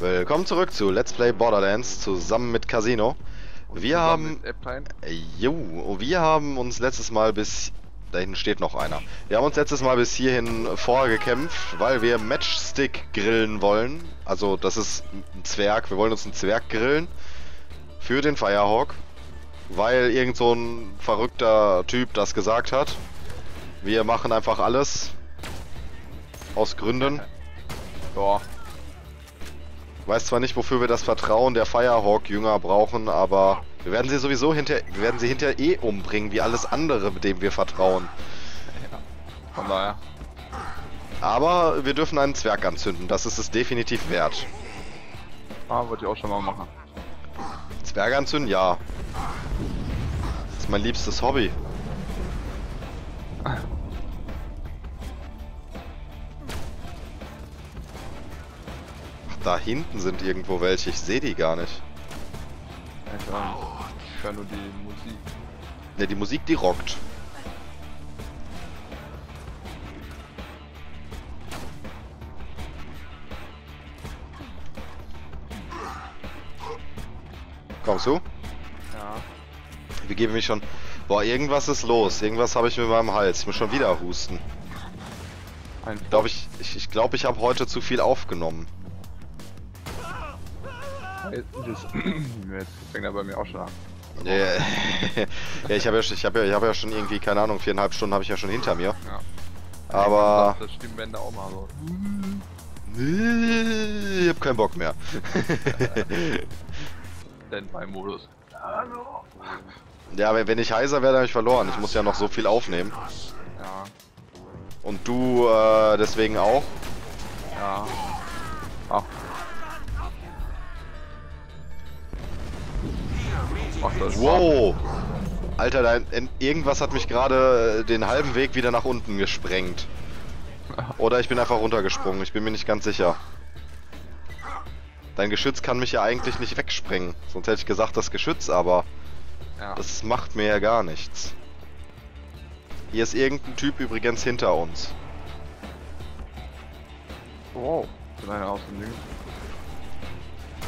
Willkommen zurück zu Let's Play Borderlands zusammen mit Casino. Wir haben... Jo, wir haben uns letztes Mal bis... Da hinten steht noch einer. Wir haben uns letztes Mal bis hierhin vorgekämpft, weil wir Matchstick grillen wollen. Also das ist ein Zwerg. Wir wollen uns einen Zwerg grillen. Für den Firehawk. Weil irgend so ein verrückter Typ das gesagt hat. Wir machen einfach alles. Aus Gründen. Ja. Weiß zwar nicht, wofür wir das Vertrauen der Firehawk-Jünger brauchen, aber wir werden sie sowieso hinter, wir werden sie hinterher eh umbringen, wie alles andere, mit dem wir vertrauen. Ja, von daher. Aber wir dürfen einen Zwerg anzünden, das ist es definitiv wert. Ah, wollte ich auch schon mal machen. Zwerg anzünden, ja. Das ist mein liebstes Hobby. da hinten sind irgendwo welche. Ich sehe die gar nicht. Ich höre nur die Musik. Ne, die Musik, die rockt. Kommst du? Ja. Wir geben mich schon... Boah, irgendwas ist los. Irgendwas habe ich mit meinem Hals. Ich muss schon wieder husten. Ich glaube, ich, ich, glaub, ich habe heute zu viel aufgenommen. Das, jetzt fängt er bei mir auch schon an. Ja, ja ich habe ja, ich hab ja, hab ja schon irgendwie, keine Ahnung, viereinhalb Stunden habe ich ja schon hinter mir. Ja. Aber... Das Stimmbänder auch mal so. Ich hab keinen Bock mehr. Standby-Modus. Hallo. Ja, aber wenn ich heiser werde, habe ich verloren. Ich muss ja noch so viel aufnehmen. Ja. Und du äh, deswegen auch? Ja. Ach, Ach, wow! Alter, dein, irgendwas hat mich gerade äh, den halben Weg wieder nach unten gesprengt. Oder ich bin einfach runtergesprungen, ich bin mir nicht ganz sicher. Dein Geschütz kann mich ja eigentlich nicht wegsprengen. Sonst hätte ich gesagt, das Geschütz, aber... Ja. Das macht mir ja gar nichts. Hier ist irgendein Typ übrigens hinter uns. Wow, bin einer aus dem Ding.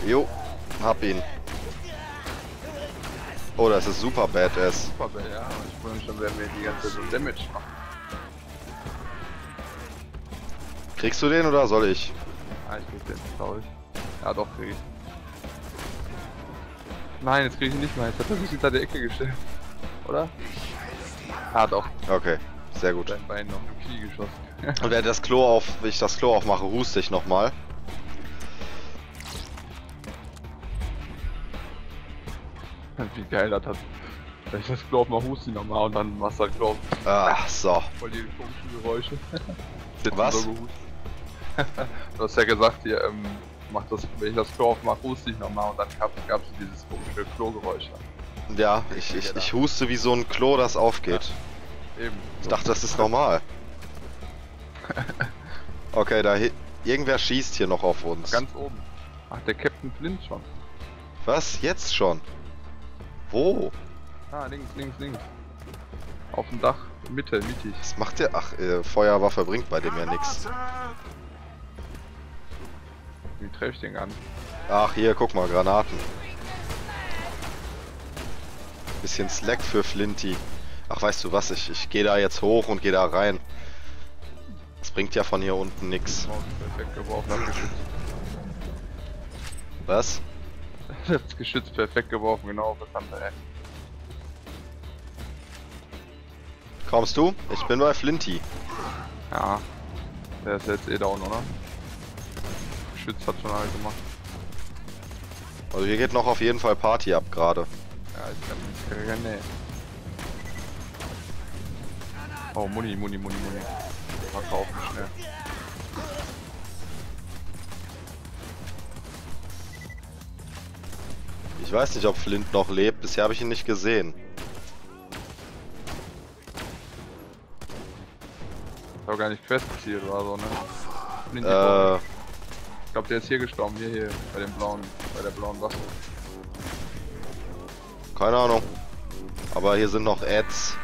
Jo, hab ihn. Oh, das ist super badass. Super badass, ja. Ich wundere schon, wer mir die ganze Zeit so Damage macht. Kriegst du den oder soll ich? Ah, ich krieg den, glaube ich. Ja, doch, krieg ich. Nein, jetzt krieg ich ihn nicht mehr. Jetzt hat er sich hinter der Ecke gestellt. Oder? Ah, doch. Okay, sehr gut. Dein Bein noch im Knie geschossen. Und wer das Klo auf, wenn ich das Klo aufmache, huste ich nochmal. Wie geil das hat. Wenn ich das Klo mal huste nochmal und dann machst du das Klo. Ach so. Voll die komischen Geräusche. Was? So du hast ja gesagt, hier, ähm, mach das, wenn ich das Klo aufmache, huste ich nochmal und dann gab es dieses komische Klogeräusch. Ja, ich, ich, ich huste wie so ein Klo, das aufgeht. Ja. Eben. Ich dachte, das ist normal. okay, da irgendwer schießt hier noch auf uns. Ganz oben. Ach, der Captain Flint schon. Was? Jetzt schon? Wo? Ah, links, links, links. Auf dem Dach, Mitte, mittig. Was macht der? Ach, äh, Feuerwaffe bringt bei dem ja nichts. Wie treffe ich den an? Ach, hier, guck mal, Granaten. Bisschen Slack für Flinty. Ach, weißt du was, ich, ich gehe da jetzt hoch und gehe da rein. Das bringt ja von hier unten nichts. Was? Das Geschütz perfekt geworfen, genau, was haben wir, Kommst du? Ich bin bei Flinty. Ja. Der ist jetzt eh down, oder? Geschütz hat schon alle gemacht. Also hier geht noch auf jeden Fall Party ab gerade. Ja, ich kann nicht. Nee. Oh, Muni, Muni, Muni, Muni. Verkaufen schnell. Ich weiß nicht, ob Flint noch lebt. Bisher habe ich ihn nicht gesehen. Ist auch gar nicht festgezielt oder so, ne? Flint äh, ich glaube, der ist hier gestorben. Hier, hier, bei dem blauen, bei der blauen Waffe. Keine Ahnung. Aber hier sind noch Ads.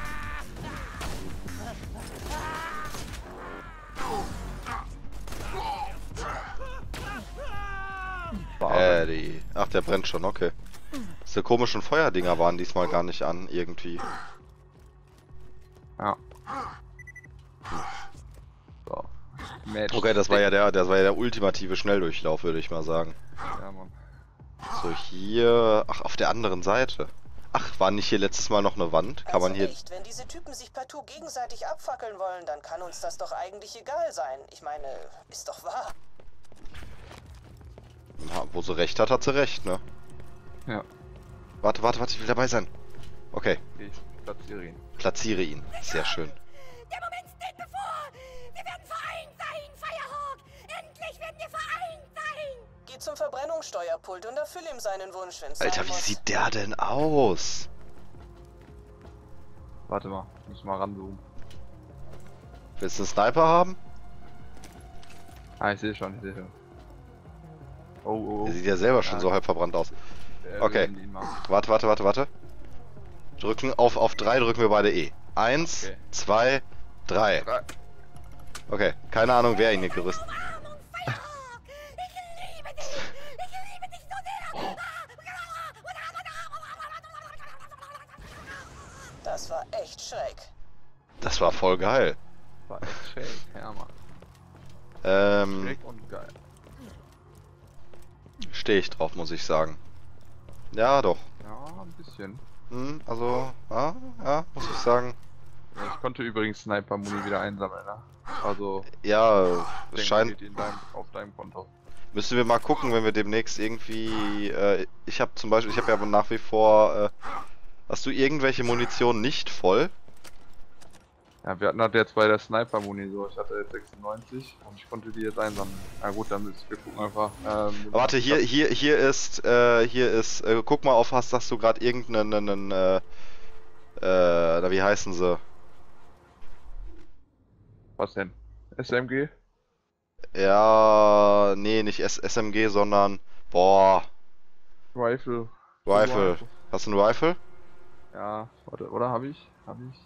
Äh, die... Ach, der brennt schon, okay. Diese komischen Feuerdinger waren diesmal gar nicht an, irgendwie. Ja. So. Match okay, das war ja der, das war ja der ultimative Schnelldurchlauf, würde ich mal sagen. Ja, Mann. So, hier... Ach, auf der anderen Seite. Ach, war nicht hier letztes Mal noch eine Wand? Kann also man hier... Nicht. Wenn diese Typen sich partout gegenseitig abfackeln wollen, dann kann uns das doch eigentlich egal sein. Ich meine, ist doch wahr. Na, wo sie recht hat, hat sie recht, ne? Ja. Warte, warte, warte, ich will dabei sein. Okay. Ich platziere ihn. Platziere ihn. Sehr schön. Der Moment steht bevor! Wir werden vereint sein, Firehawk! Endlich werden wir vereint sein! Geh zum Verbrennungssteuerpult und erfüll ihm seinen Wunsch, wenn's Alter, wie muss. sieht der denn aus? Warte mal, muss mal ranzoomen. Willst du einen Sniper haben? Ah, ich sehe schon, ich sehe schon. Oh, oh, oh. Der sieht ja selber schon ja. so halb verbrannt aus. Okay. Warte, warte, warte, warte. Drücken auf auf 3 drücken wir beide E. 1, 2, 3. Okay, keine Ahnung, wer ihn hier gerüstet. Das war echt schräg. Das war voll geil. War echt schräg, ja Mann. Ähm. Schräg und geil. Stehe ich drauf, muss ich sagen. Ja, doch. Ja, ein bisschen. Hm, also, ja, ja, muss ich sagen. Ja, ich konnte übrigens Sniper Muni wieder einsammeln, ne? Also. Ja, es scheint. Deinem, auf deinem Konto. Müssen wir mal gucken, wenn wir demnächst irgendwie. Äh, ich habe zum Beispiel, ich habe ja nach wie vor. Äh, hast du irgendwelche Munition nicht voll? Ja, wir hatten halt jetzt bei der Sniper-Muni so, ich hatte jetzt 96 und ich konnte die jetzt einsammeln. Na gut, dann ist, wir gucken einfach. Ähm, Warte, hier, hier, hier ist, äh, hier ist, äh, guck mal auf, hast, hast du gerade irgendeinen, äh, äh, wie heißen sie? Was denn? SMG? Ja, nee, nicht S SMG, sondern, boah. Rifle. Rifle. Hast du ein Rifle? Ja, warte, oder habe ich? Habe ich?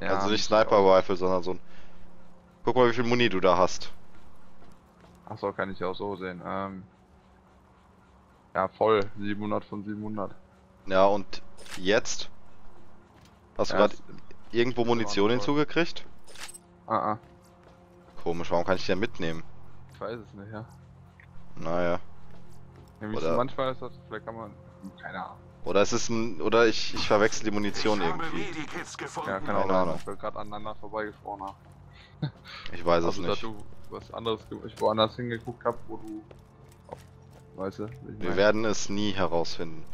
Ja, also nicht Sniper Rifle, sondern so ein. Guck mal, wie viel Muni du da hast. Achso, kann ich auch so sehen. Ähm, ja, voll. 700 von 700. Ja, und jetzt? Hast ja, du gerade irgendwo Munition hinzugekriegt? Ah, ah. Komisch, warum kann ich die denn mitnehmen? Ich weiß es nicht, ja. Naja. Oder manchmal ist das, vielleicht kann man. Keine Ahnung. Oder ist es ein. Oder ich, ich verwechsel die Munition ich irgendwie. Ja, keine, Ahnung. Weil wir gerade aneinander vorbeigesprochen haben. ich weiß also, es nicht. du was anderes, ich woanders hingeguckt hab, wo du. Weißt du? Wir werden es nie herausfinden.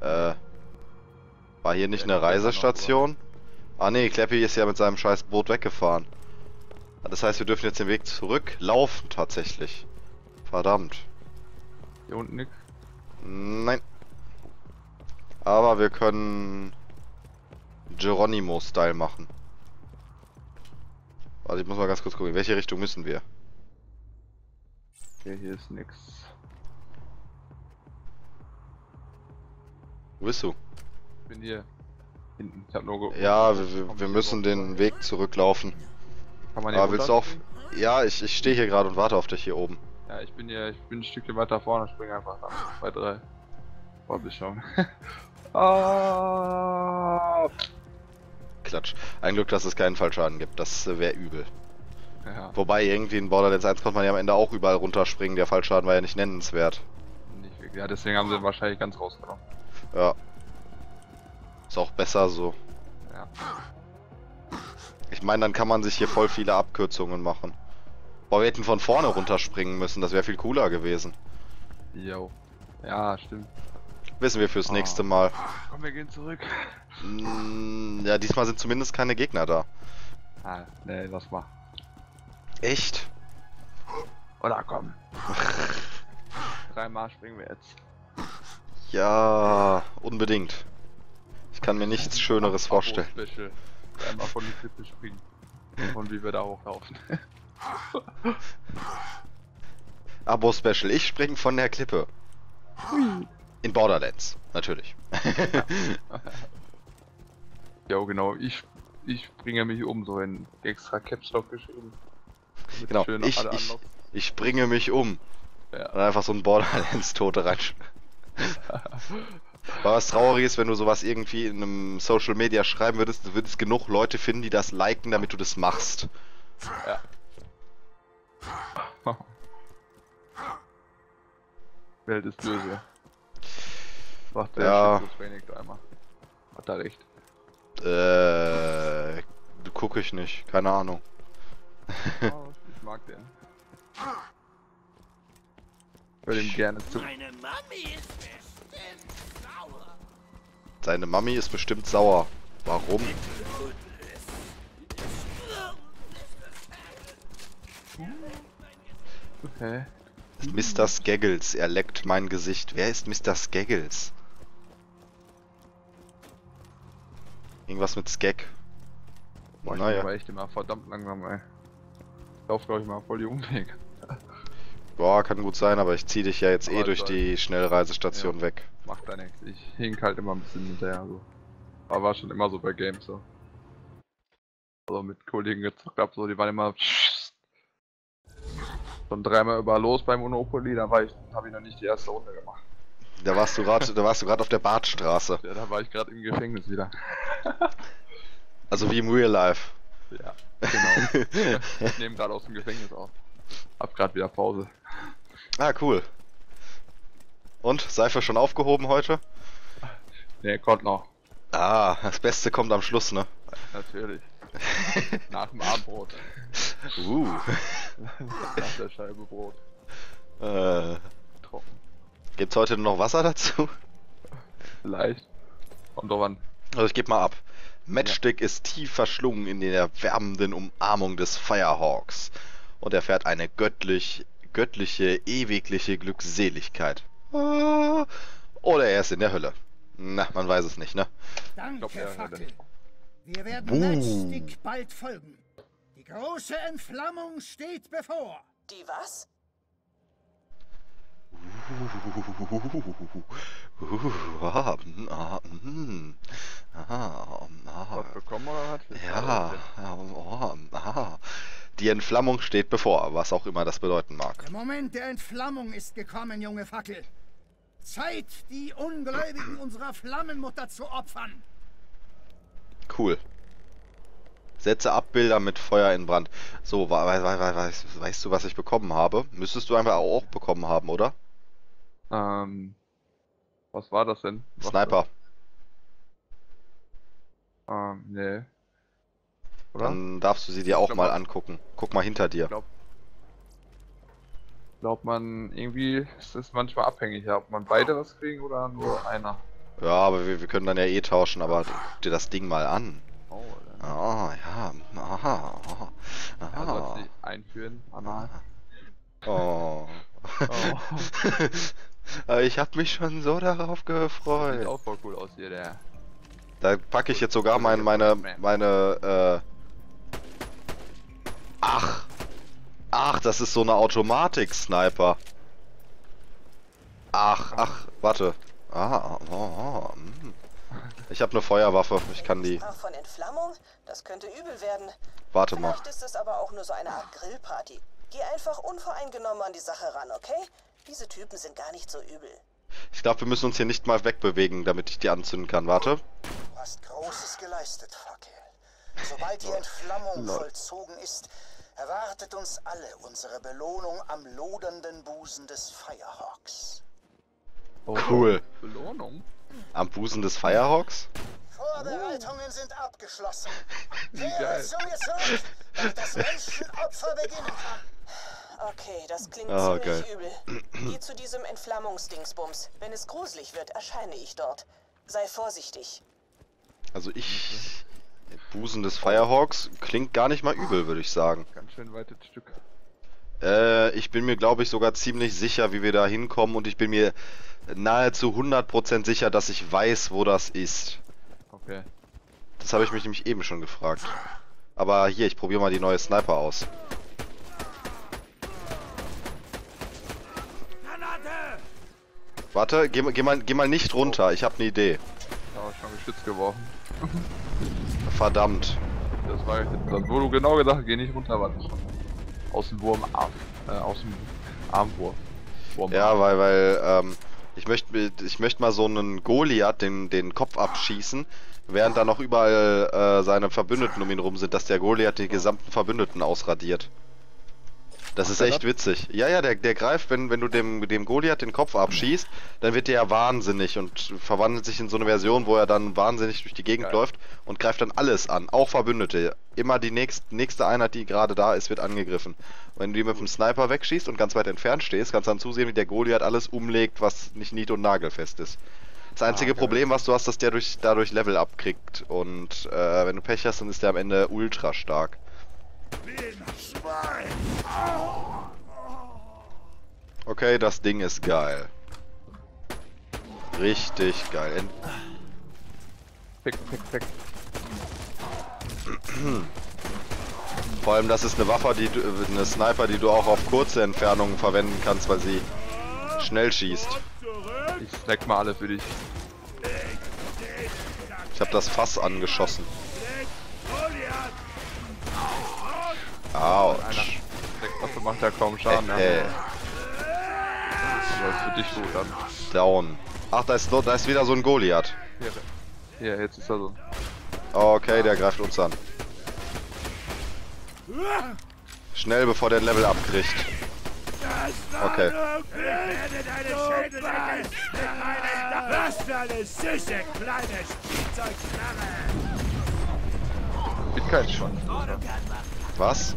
Äh. War hier nicht ja, eine Reisestation? Ah ne, Clappy ist ja mit seinem scheiß Boot weggefahren. Das heißt, wir dürfen jetzt den Weg zurücklaufen tatsächlich. Verdammt. Hier unten nix? Nein. Aber wir können Geronimo-Style machen. Also ich muss mal ganz kurz gucken, in welche Richtung müssen wir? Okay, hier ist nix. Wo bist du? Ich bin hier. Hinten. Ich hab nur Ja, wir, wir, wir müssen den Weg zurücklaufen. Kann man hier Aber willst du auch... Ja, ich, ich stehe hier gerade und warte auf dich hier oben. Ja, ich bin hier, ich bin ein Stückchen weiter vorne, spring einfach an. Zwei, drei. Boah, bis schon. Ah. Klatsch. Ein Glück, dass es keinen Fallschaden gibt. Das wäre übel. Ja. Wobei irgendwie in Borderlands 1 konnte man ja am Ende auch überall runterspringen. Der Fallschaden war ja nicht nennenswert. Nicht. Ja, deswegen haben sie wahrscheinlich ganz rausgenommen. Ja. Ist auch besser so. Ja. Ich meine, dann kann man sich hier voll viele Abkürzungen machen. Boah, wir hätten von vorne runterspringen müssen. Das wäre viel cooler gewesen. Jo. Ja, stimmt. Wissen wir fürs oh. nächste Mal. Komm, wir gehen zurück. Mm, ja, diesmal sind zumindest keine Gegner da. Ah, nee, lass mal. Echt? Oder komm. Dreimal springen wir jetzt. Ja, unbedingt. Ich kann mir nichts Schöneres vorstellen. Special. Einmal von die Klippe springen. Und wie wir da hochlaufen. Abo Special. Ich spring von der Klippe. Hui. In Borderlands, natürlich. ja, genau. Ich, ich bringe mich um, so in extra Caps Lock geschrieben. Genau, ich, ich, ich bringe mich um. Ja. Und einfach so ein Borderlands-Tote rein. Aber was traurig ist, wenn du sowas irgendwie in einem Social Media schreiben würdest, du würdest genug Leute finden, die das liken, damit du das machst. Ja. Welt ist böse. Sagt der ja. einmal. Hat er recht. Äh, gucke ich nicht, keine Ahnung. oh, ich mag den. Ich würde ihm gerne zu. Meine Mami ist bestimmt sauer. Seine Mami ist bestimmt sauer. Warum? Okay. Mr. Skaggles, er leckt mein Gesicht. Wer ist Mr. Skaggles? Irgendwas mit Skag. Boah, naja. war echt immer verdammt langsam, ey. Ich lauf, glaube ich, mal voll die Umweg. Boah, kann gut sein, aber ich zieh dich ja jetzt aber eh durch die Schnellreisestation ja, weg. Macht da nichts. Ich hink halt immer ein bisschen hinterher, so. Aber war schon immer so bei Games, so. Also mit Kollegen gezockt hab, so, die waren immer schon dreimal über los beim Monopoly, da war ich, habe ich noch nicht die erste Runde gemacht. Da warst du gerade, da warst du gerade auf der Badstraße. Ja, da war ich gerade im Gefängnis wieder. also wie im Real Life. Ja, genau. ich nehme gerade aus dem Gefängnis auf. Hab gerade wieder Pause. Ah, cool. Und, Seife schon aufgehoben heute? Ne, kommt noch. Ah, das Beste kommt am Schluss, ne? Natürlich. Nach dem Abendbrot. Uh. Nach der Scheibe Brot. Äh. Gibt's heute noch Wasser dazu? Vielleicht. Kommt doch an. Also ich geb mal ab. Matchstick ja. ist tief verschlungen in der wärmenden Umarmung des Firehawks und erfährt eine göttlich, göttliche, ewigliche Glückseligkeit. Ah. Oder er ist in der Hölle. Na, man weiß es nicht, ne? Danke, Fackel. Wir werden Matchstick bald folgen. Die große Entflammung steht bevor. Die was? Was bekommen oder hat? Ja, die Entflammung steht bevor, was auch immer das bedeuten mag. Der Moment der Entflammung ist gekommen, junge Fackel. Zeit, die Ungläubigen unserer Flammenmutter zu opfern. Cool. Setze Abbilder mit Feuer in Brand. So, we we we weißt du, was ich bekommen habe? Müsstest du einfach auch bekommen haben, oder? Ähm. Was war das denn? Was Sniper. Ähm, nee. Oder? Dann darfst du sie dir auch mal angucken. Guck mal hinter dir. Glaub, glaubt man, irgendwie ist es manchmal abhängig, ob man beide was kriegen oder nur einer. Ja, aber wir, wir können dann ja eh tauschen, aber dir das Ding mal an. Oh. Oh, ja. Aha. Aha. Ja, einführen, anal. Oh. oh. ich hab mich schon so darauf gefreut. Sieht auch voll cool aus hier, der. Da packe ich jetzt sogar mein, meine, meine, äh... Ach! Ach, das ist so eine Automatik-Sniper. Ach, ach, warte. Ah, oh, oh, mm. Ich habe eine Feuerwaffe, ich kann die. Von Entflammung? Das könnte übel werden. Warte mal. Vielleicht ist es aber auch nur so eine Art Grillparty. Geh einfach unvoreingenommen an die Sache ran, okay? Diese Typen sind gar nicht so übel. Ich glaube, wir müssen uns hier nicht mal wegbewegen, damit ich die anzünden kann. Warte. Du hast Großes geleistet, Fackel. Sobald die Entflammung vollzogen ist, erwartet uns alle unsere Belohnung am lodernden Busen des Firehawks. Oh, cool. Belohnung? Am Busen des Firehawks? Vorbereitungen sind abgeschlossen. Kehre zu mir zurück, damit das Menschenopfer beginnen kann. Okay, das klingt oh, ziemlich geil. übel. Geh zu diesem Entflammungsdingsbums. Wenn es gruselig wird, erscheine ich dort. Sei vorsichtig. Also ich... Busen des Firehawks klingt gar nicht mal übel, würde ich sagen. Ganz schön weites Stück. Äh, ich bin mir glaube ich sogar ziemlich sicher, wie wir da hinkommen und ich bin mir nahezu 100% sicher, dass ich weiß, wo das ist. Okay. Das habe ich mich nämlich eben schon gefragt. Aber hier, ich probiere mal die neue Sniper aus. Warte, geh, geh, mal, geh mal nicht runter, ich habe eine Idee. Ja, schon geschützt geworfen. Verdammt. Das war das wurde genau gesagt, geh nicht runter, warte schon. Aus dem Wurm, äh, aus dem Armwurf. Ja, weil, weil, ähm, ich möchte ich möchte mal so einen Goliath den, den Kopf abschießen, während da noch überall äh, seine Verbündeten um ihn rum sind, dass der Goliath die gesamten Verbündeten ausradiert. Das ist echt witzig. Ja, ja, der, der greift, wenn, wenn du dem, dem Goliath den Kopf abschießt, dann wird der ja wahnsinnig und verwandelt sich in so eine Version, wo er dann wahnsinnig durch die Gegend Geil. läuft und greift dann alles an, auch Verbündete. Immer die nächst, nächste Einheit, die gerade da ist, wird angegriffen. wenn du die mit dem Sniper wegschießt und ganz weit entfernt stehst, kannst du dann zusehen, wie der Goliath alles umlegt, was nicht nied- und nagelfest ist. Das einzige ah, Problem, was du hast, dass der durch, dadurch Level abkriegt. Und äh, wenn du Pech hast, dann ist der am Ende ultra stark. Okay, das Ding ist geil. Richtig geil. Ent pick, pick, pick. Vor allem, das ist eine Waffe, die du, eine Sniper, die du auch auf kurze Entfernungen verwenden kannst, weil sie schnell schießt. Ich snack mal alle für dich. Ich habe das Fass angeschossen. Autsch. Waffe macht ja kaum Schaden. Äh, äh. Das für dich gut dann. Down. Ach, da ist, da ist wieder so ein Goliath. Hier, hier jetzt ist er so. Okay, der greift uns an. Schnell, bevor der Level abkriegt. Okay. Mit kein Schwanz. Was?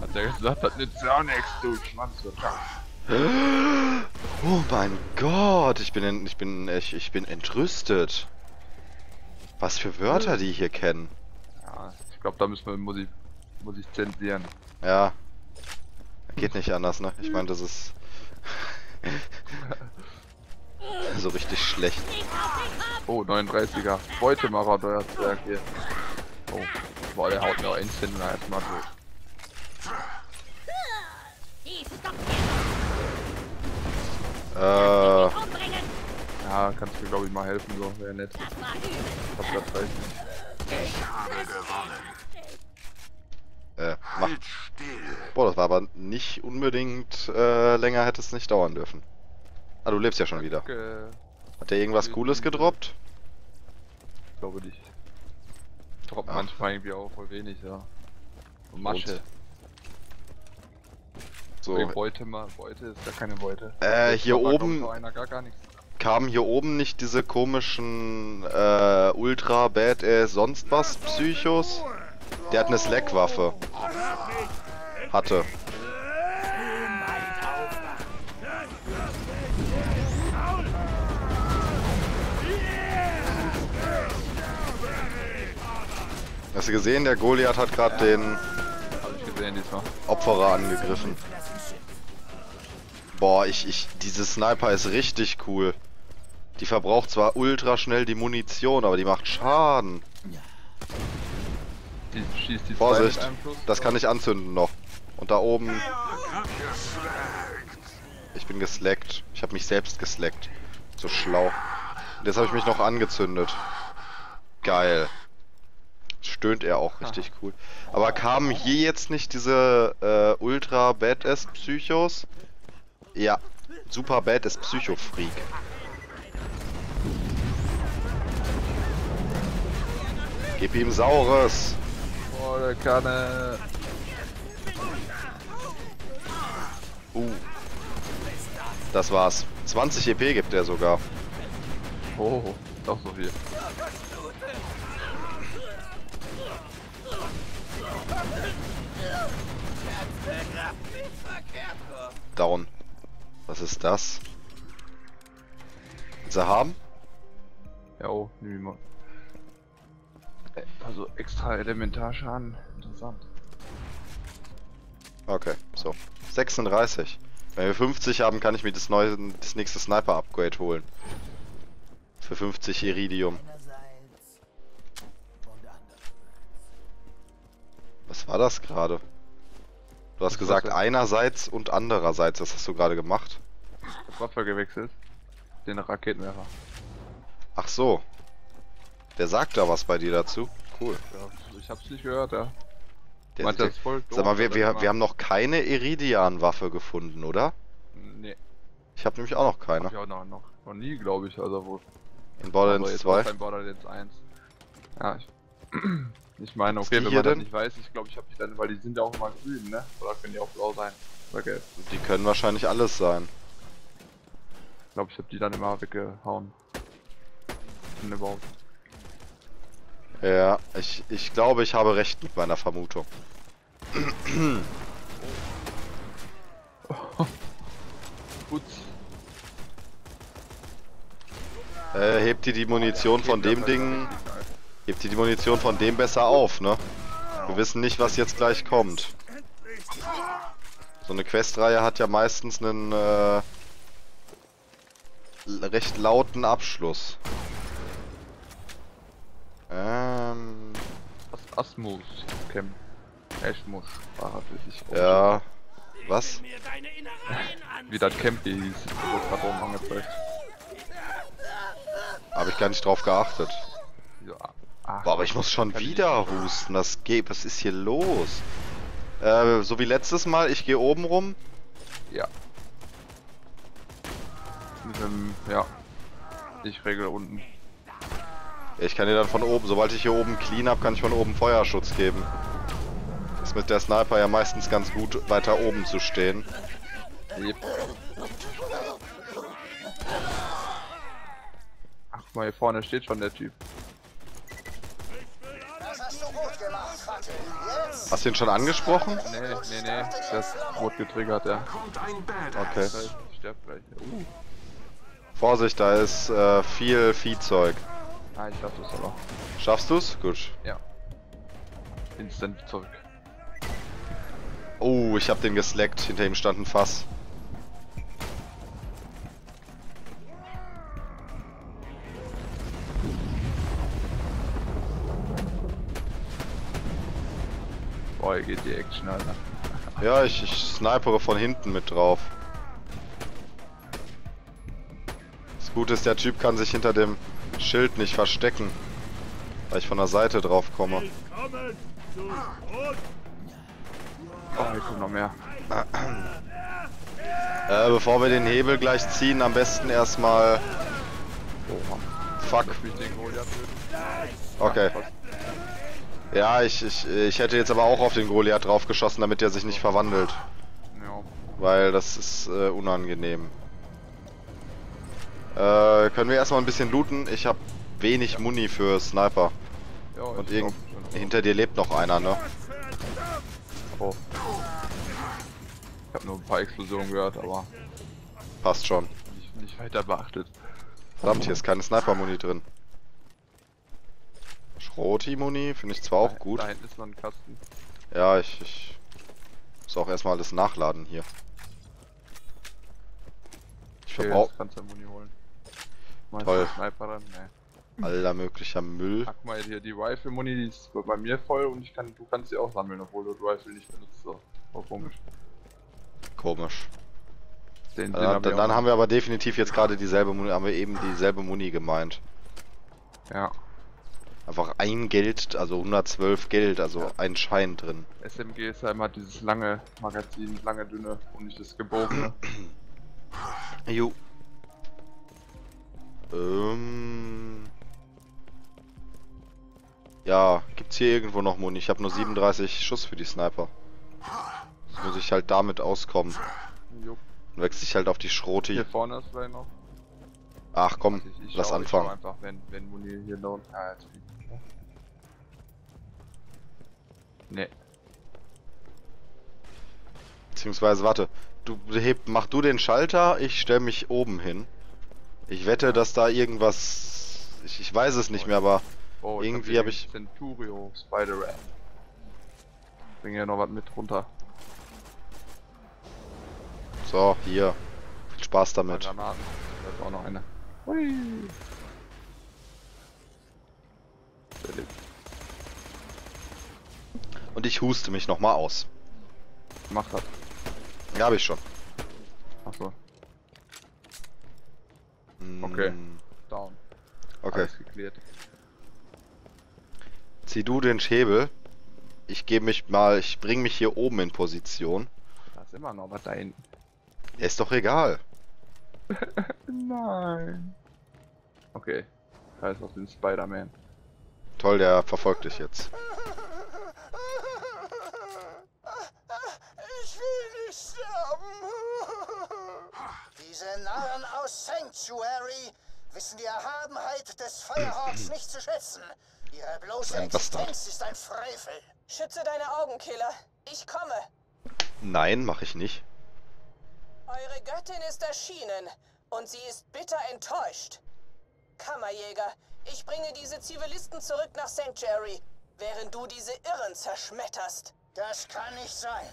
Hat der gesagt, das nützt ja nichts, du Schwanzwirtschaft. Oh mein Gott, ich bin in, ich bin ich, ich bin entrüstet. Was für Wörter die hier kennen. Ja, ich glaube, da müssen wir muss ich muss ich zensieren. Ja. Geht nicht anders, ne? Ich meine, das ist so richtig schlecht. Oh, 39er. Beutemacher, der Zwerg hier. Oh, boah, der haut mir einzeln erstmal durch. Äh. Ja, kannst du glaube ich mal helfen, so wäre nett. Ich hab grad Zeit. Ich habe gewonnen. Äh, mach. Boah, das war aber nicht unbedingt äh, länger hätte es nicht dauern dürfen. Ah, du lebst ja schon wieder. Hat der irgendwas Cooles gedroppt? Ich glaube nicht. Droppt manchmal irgendwie auch voll wenig, ja. Und Masche. Und? So. Nee, Beute mal, Beute ist ja keine Beute. Äh, hier oben kamen hier oben nicht diese komischen äh, Ultra Badass sonst was Psychos? Der hat eine Slack-Waffe. Hatte. Hast du gesehen, der Goliath hat gerade den Opferer angegriffen. Boah, ich, ich, diese Sniper ist richtig cool. Die verbraucht zwar ultra schnell die Munition, aber die macht Schaden. Die schießt die Vorsicht, das kann ich anzünden noch. Und da oben... Ich bin geslackt. Ich habe mich selbst geslackt. So schlau. Und jetzt habe ich mich noch angezündet. Geil. Stöhnt er auch richtig cool. Aber kamen hier jetzt nicht diese äh, Ultra Badass Psychos? Ja, super bad ist Psycho-Freak. Gib ihm Saures. Volle Kanne. Uh. Das war's. 20 EP gibt er sogar. Oh, doch so viel. Down. Was ist das? Sie haben? Ja, oh, nehmen wir mal. Also extra Elementarschaden. Interessant. Okay, so. 36. Wenn wir 50 haben, kann ich mir das neue, das nächste Sniper-Upgrade holen. Für 50 Iridium. Was war das gerade? Du hast gesagt einerseits und andererseits. Was hast du gerade gemacht? Ich Waffe gewechselt. Den Raketenwerfer. Ach so. Der sagt da was bei dir dazu? Cool. Ja, ich hab's nicht gehört, ja. Der, der, voll doof, Sag mal, wir, wir, wir haben noch keine Iridian-Waffe gefunden, oder? Nee. Ich Ich habe nämlich auch noch keine. Ja, noch, noch, noch nie, glaube ich, also wo. In Borderlands 2? In Borderlands 1. Ja, ich, ich meine, okay, wenn man das nicht weiß, ich glaube, ich habe die dann, weil die sind ja auch immer grün, ne? Oder können die auch blau sein? Oder gelb? Die können wahrscheinlich alles sein. Ich glaube, ich habe die dann immer weggehauen. Überhaupt. Ja, ich, ich glaube, ich habe recht mit meiner Vermutung. Gut. Äh, hebt ihr die Munition von dem Ding... Hebt ihr die Munition von dem besser auf, ne? Wir wissen nicht, was jetzt gleich kommt. So eine Questreihe hat ja meistens einen äh, recht lauten Abschluss. Ähm. As Asmus Camp. Eschmus war ich Ja. Was? Wie das Camp hier hieß, wurde gerade oben angezeigt. Habe ich gar nicht drauf geachtet. Ja. Ach, Boah, aber ich muss schon wieder husten. Das geht. Was ist hier los? Äh, so wie letztes Mal, ich gehe oben rum. Ja. Dem, ja. Ich regel unten. Ich kann dir dann von oben, sobald ich hier oben clean habe, kann ich von oben Feuerschutz geben. Ist mit der Sniper ja meistens ganz gut, weiter oben zu stehen. Yep. Ach mal, hier vorne steht schon der Typ. Hast du ihn schon angesprochen? Nee, nee, nee. Der ist rot getriggert, ja. Okay. Ich sterb gleich. Uh. Vorsicht, da ist äh, viel Viehzeug. Ah, ich schaff das aber. Schaffst du's? Gut. Ja. Instant zurück. Oh, ich hab den geslackt. Hinter ihm stand ein Fass. Boah, hier geht die Action, Alter. ja, ich, ich snipere von hinten mit drauf. Das Gute ist, der Typ kann sich hinter dem Schild nicht verstecken. Weil ich von der Seite drauf komme. Oh, hier kommt noch mehr. Äh, bevor wir den Hebel gleich ziehen, am besten erstmal... Oh, fuck. Okay. Ja, ich, ich, ich hätte jetzt aber auch auf den Goliath draufgeschossen, damit er sich nicht verwandelt. Weil das ist äh, unangenehm. Äh, können wir erstmal ein bisschen looten? Ich habe wenig Muni für Sniper. Ja, Und irgend hinter dir lebt noch einer, ne? Oh. Ich habe nur ein paar Explosionen gehört, aber... Passt schon. Nicht, nicht weiter beachtet. Verdammt, hier ist keine Sniper-Muni drin. Schroti-Muni finde ich zwar auch gut. Da hinten ist noch ein Kasten. Ja, ich, ich muss auch erstmal alles nachladen hier. Ich okay, verbrauche. kannst du Muni holen. Meinst Toll. Sniper dann? Nee. Aller möglicher Müll. Pack mal hier die Rifle-Muni, die ist bei mir voll und ich kann, du kannst sie auch sammeln, obwohl du Rifle nicht benutzt. So. Oh, komisch. Komisch. Den, den dann, dann, dann haben wir aber definitiv jetzt gerade dieselbe Muni, haben wir eben dieselbe Muni gemeint. Ja. Einfach ein Geld, also 112 Geld, also ja. ein Schein drin. SMG ist ja immer dieses lange Magazin, lange dünne und nicht das gebogene. Jo. Ähm. Ja, gibt's hier irgendwo noch Muni? Ich habe nur 37 Schuss für die Sniper. Jetzt muss ich halt damit auskommen. Jo. Dann wechsle ich halt auf die Schrote. Hier vorne ist vielleicht noch. Ach komm, ich, ich lass schau, anfangen. Ich einfach, wenn, wenn Muni hier unten. Ah, jetzt Nee. Beziehungsweise, warte. Du heb, mach du den Schalter, ich stell mich oben hin. Ich wette, dass da irgendwas... Ich, ich weiß es nicht mehr, aber oh, irgendwie habe ich... Centurio Spider-Man. Bring ja noch was mit runter. So, hier. Viel Spaß damit. Da ist auch noch eine. Hui. Und ich huste mich nochmal aus. Mach das. Ja, hab ich schon. Achso. Okay. Mm. Down. Okay. Alles geklärt. Zieh du den Schäbel. Ich gebe mich mal, ich bring mich hier oben in Position. Da ist immer noch was da hinten. Ist doch egal. Nein. Okay. Scheiß auf den Spider-Man. Toll, der verfolgt dich jetzt. Ich will nicht sterben. Diese Narren aus Sanctuary wissen die Erhabenheit des Firehawks nicht zu schätzen. Ihre bloße. Existenz ist ein Frevel. Schütze deine Augen, Killer. Ich komme. Nein, mache ich nicht. Eure Göttin ist erschienen und sie ist bitter enttäuscht. Kammerjäger, ich bringe diese Zivilisten zurück nach Sanctuary, während du diese Irren zerschmetterst. Das kann nicht sein.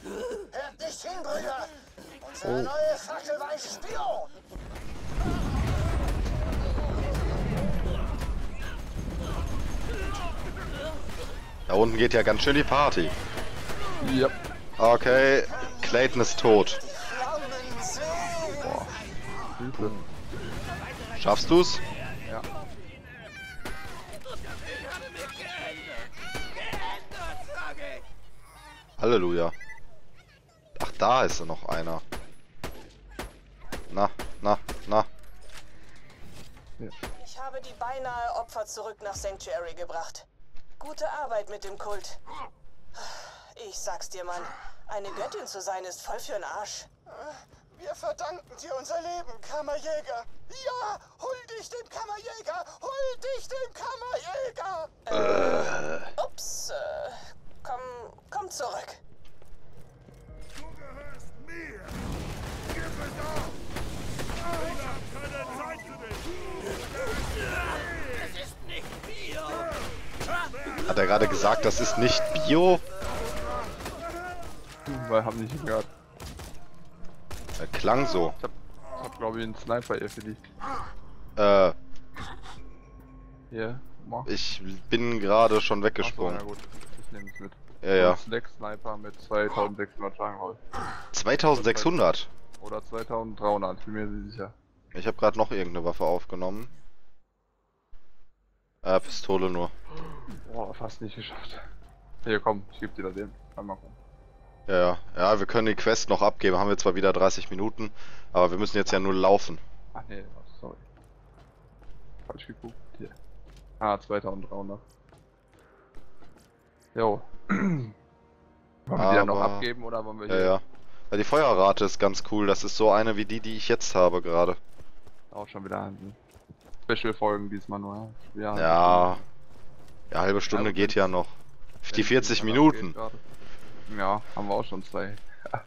Hört nicht hin, Brüder. Unsere neue Fackel war ein Spion. Da unten geht ja ganz schön die Party. Ja. Okay, Clayton ist tot. Sehen. Hilfe. Schaffst du's? Ja. Halleluja. Ach, da ist noch einer. Na, na, na. Ich habe die beinahe Opfer zurück nach Sanctuary gebracht. Gute Arbeit mit dem Kult. Ich sag's dir, Mann. Eine Göttin zu sein ist voll für'n Arsch. Wir verdanken dir unser Leben, Kammerjäger. Ja, hol dich dem Kammerjäger. Hol dich dem Kammerjäger. Ups, äh, komm, komm zurück. Du gehörst mir! Gib es auf! Ich hab keine Zeit für dich! Hat er gerade gesagt, das ist nicht Bio? Weil haben nicht gehört. Er klang so. Ich hab, ich hab glaube ich einen Sniper hier für dich. Äh, Hier, mach. ich bin gerade schon weggesprungen. na gut. Ich nehme es mit. Ja, ja. Slack Sniper mit 2600 Schadenroll. 2600. Oder 2300, ich bin mir nicht sicher. Ich habe gerade noch irgendeine Waffe aufgenommen. Äh, Pistole nur. Boah, fast nicht geschafft. Hier, komm, ich geb dir da den. Einmal komm. Ja, ja. Ja, wir können die Quest noch abgeben. Haben wir zwar wieder 30 Minuten, aber wir müssen jetzt ja nur laufen. Ach nee, sorry. Falsch geguckt. Hier. Ah, 2300. Jo. wollen wir die dann noch Aber- abgeben oder wollen wir Ja, hier ja. Ja, die Feuerrate ist ganz cool. Das ist so eine wie die, die ich jetzt habe gerade. auch schon wieder handeln? Special-Folgen diesmal nur. Ja, Ja. Ja, halbe Stunde Ja, geht ja noch. Die es 40 nicht Minuten. Ja, haben wir auch schon zwei.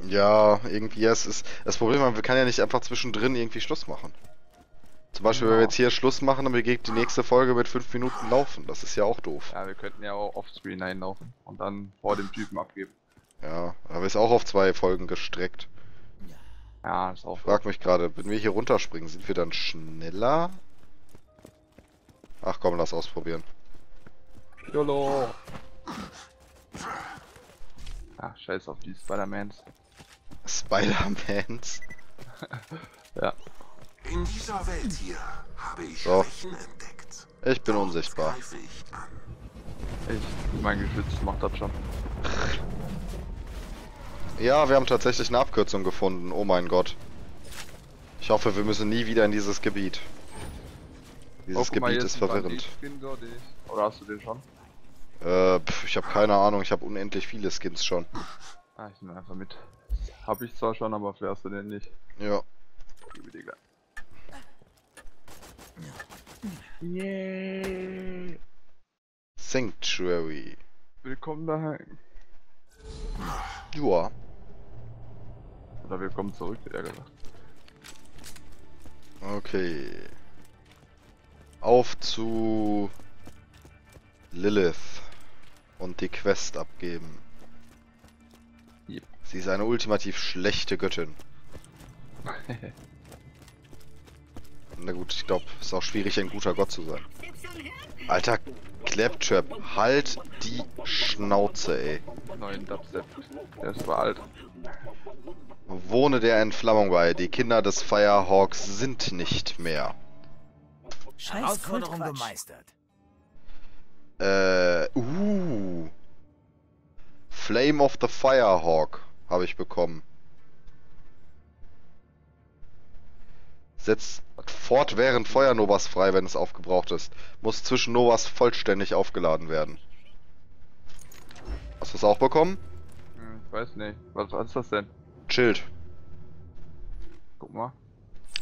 Ja, irgendwie, es ist. Das Problem, wir kann ja nicht einfach zwischendrin irgendwie Schluss machen. Zum Beispiel, wenn wir jetzt hier Schluss machen, dann geht die nächste Folge mit 5 Minuten laufen. Das ist ja auch doof. Ja, wir könnten ja auch offscreen einlaufen und dann vor dem Typen abgeben. Ja, aber ist auch auf zwei Folgen gestreckt. Ja, ist auch. Frag mich gerade, wenn wir hier runterspringen, sind wir dann schneller? Ach komm, lass ausprobieren. YOLO! Ach, scheiß auf die Spider-Mans. Spider-Mans. Ja. In dieser Welt hier habe ich So. Schwächen entdeckt. Ich bin unsichtbar. Greife ich an. Ich, mein Geschütz macht das schon. Ja, wir haben tatsächlich eine Abkürzung gefunden. Oh mein Gott. Ich hoffe, wir müssen nie wieder in dieses Gebiet. Dieses Oh, Gebiet ist verwirrend. Oder hast du den schon? Äh, pf, ich habe keine Ahnung. Ich habe unendlich viele Skins schon. Ah, ich nehme einfach mit. Hab ich zwar schon, aber vielleicht hast du den nicht. Ja. Gib dir gleich. Yeah. Sanctuary. Willkommen daheim. Joa. Oder willkommen zurück, eher gesagt. Okay. Auf zu Lilith und die Quest abgeben. Yep. Sie ist eine ultimativ schlechte Göttin. Na gut, ich glaube, es ist auch schwierig, ein guter Gott zu sein. Alter, Claptrap, halt die Schnauze, ey. Neuen Dubstep. Der ist aber alt. Wohne der Entflammung bei. Die Kinder des Firehawks sind nicht mehr. Scheiß Herausforderung Kultquatsch. gemeistert. Äh, uh. Flame of the Firehawk habe ich bekommen. Setzt fortwährend Feuernovas frei, wenn es aufgebraucht ist. Muss zwischen Novas vollständig aufgeladen werden. Hast du es auch bekommen? Ich weiß nicht. Was, was ist das denn? Schild. Guck mal.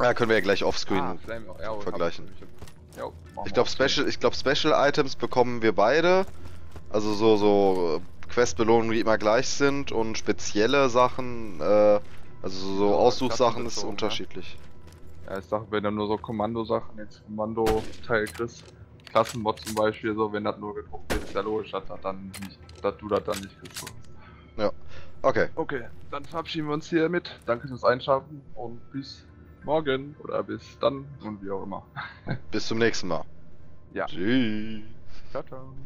Ja, können wir ja gleich offscreen Ah, Flame, ja, vergleichen. Ja, Ich glaube. Special, ich glaube Special Items bekommen wir beide. Also so so äh, Questbelohnungen, die immer gleich sind und spezielle Sachen, äh, also so, Ja, Aussuchsachen ist ne? unterschiedlich. Ja, ich sag, wenn du nur so Kommandosachen, jetzt Kommando-Teil kriegst, Klassenmod zum Beispiel, so, wenn das nur gedruckt wird, ist ja logisch, dass, das dann nicht, dass du das dann nicht kriegst. So. Okay, Okay, dann verabschieden wir uns hiermit. Danke fürs Einschalten und bis morgen oder bis dann und wie auch immer. bis zum nächsten Mal. Ja. Tschüss. Ciao, ciao.